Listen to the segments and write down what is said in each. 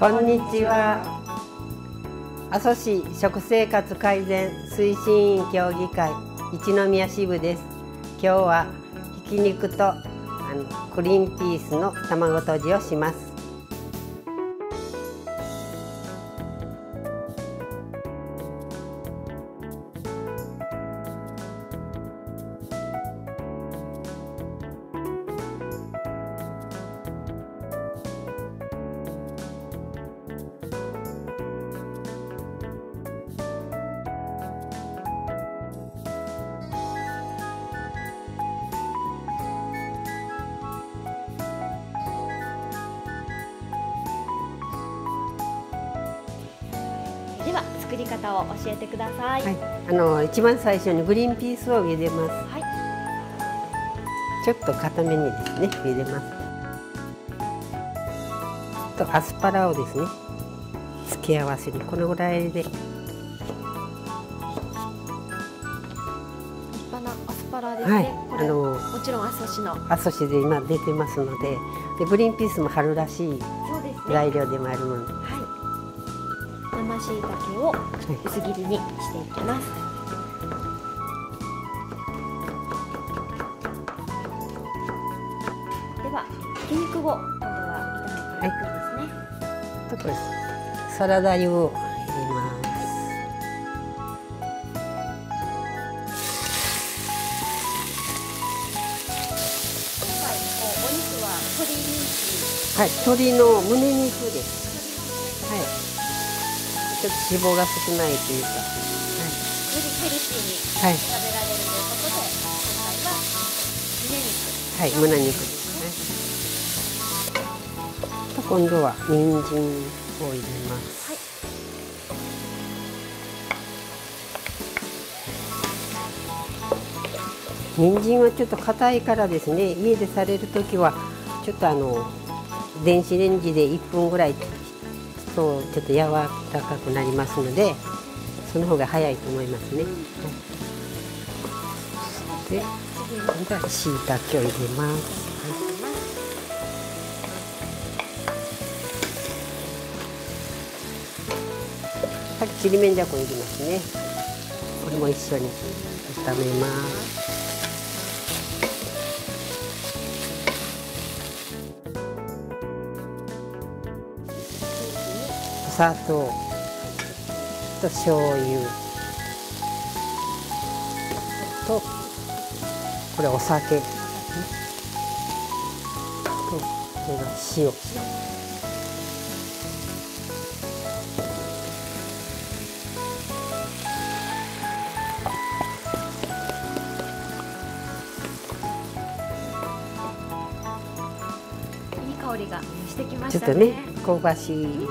こんにちは。阿蘇市食生活改善推進委員協議会一宮支部です。今日はひき肉とあのクリーンピースの卵とじをします。作り方を教えてください。はい、あの一番最初にグリーンピースを茹でます。はい。ちょっと固めにですね茹でます。とアスパラをですね付け合わせるこのぐらいで。立派なアスパラですね。はい、あのもちろん阿蘇市の阿蘇市で今出てますので、でグリーンピースも春らしい材料でもあるので。はい生しいたけを薄切りにしていきます。では、ひき肉を今度は炒めていくんですね。はい、サラダ油を入れます。はい、お肉は鶏肉。はい、鶏の胸肉です。はい。ちょっと脂肪が少ないというか、はい、よりヘルシーに食べられるということで、はい、今回は胸肉はい胸肉ですね、はい、と今度は人参を入れます、はい、人参はちょっと硬いからですね家でされる時はちょっとあの電子レンジで1分ぐらいとちょっと柔らかくなりますのでその方が早いと思いますね。はい、で今度はしいたけを入れます。はい、ちりめんじゃこ入れますね。これも一緒に炒めます。砂糖と醤油。とこれお酒。とこれが塩。香りがしてきましたね。ちょっとね香ばしい、うん。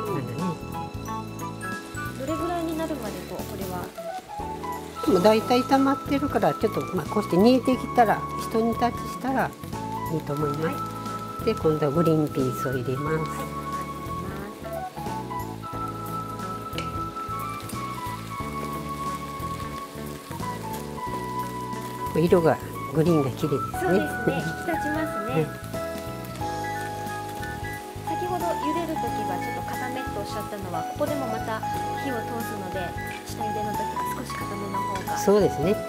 どれぐらいになるまでとこれは？もう大体炒まってるからちょっとまあこうして煮えてきたら一煮立ちしたらいいと思います、はい、で今度はグリーンピースを入れます、はい、色がグリーンが綺麗ですね。そうですね。引き立ちますね、先ほど茹でる時はちょっと固めとおっしゃったのはここでもまた火を通すので下茹での時は少し固めの方がそうですね。ね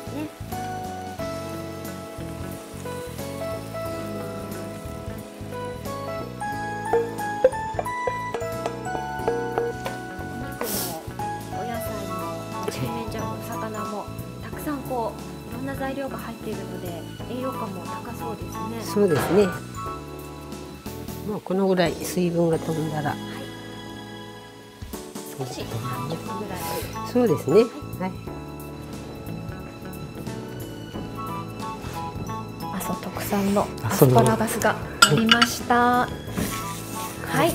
お野菜もちりめんじゃこの魚もたくさんこういろんな材料が入っているので栄養価も高そうですね。そうですね。もうこのぐらい水分が飛んだら。はい少し半熟ぐらい。そうですね。はい。阿蘇特産のアスパラガスがありました。はい。ね。ち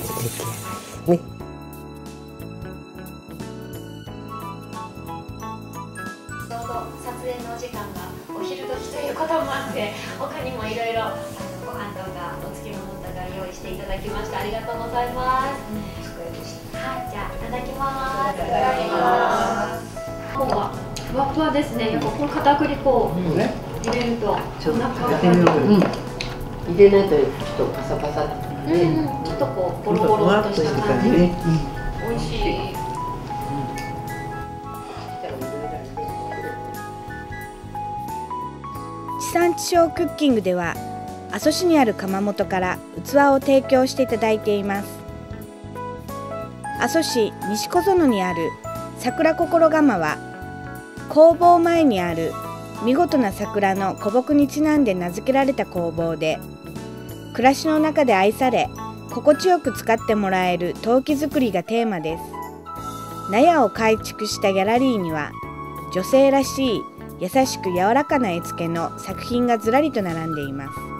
ょうど撮影のお時間がお昼時ということもあって、他にもいろいろご飯とかお漬物用意していただきました。ありがとうございます。はい、じゃあいただきます。いただきます。今日はふわふわですね。やっぱこの片栗粉を入れると、ちょっとやってみよう。うん。入れないとちょっとパサパサ。うんうん、ちょっとこうボロボロっとした感じ。ね。美味しい。地産地消クッキングでは阿蘇市にある窯元から器を提供していただいています。阿蘇市西小園にある桜心窯は工房前にある見事な桜の古木にちなんで名付けられた工房で暮らしの中で愛され心地よく使ってもらえる陶器作りがテーマです。納屋を改築したギャラリーには女性らしい優しく柔らかな絵付けの作品がずらりと並んでいます。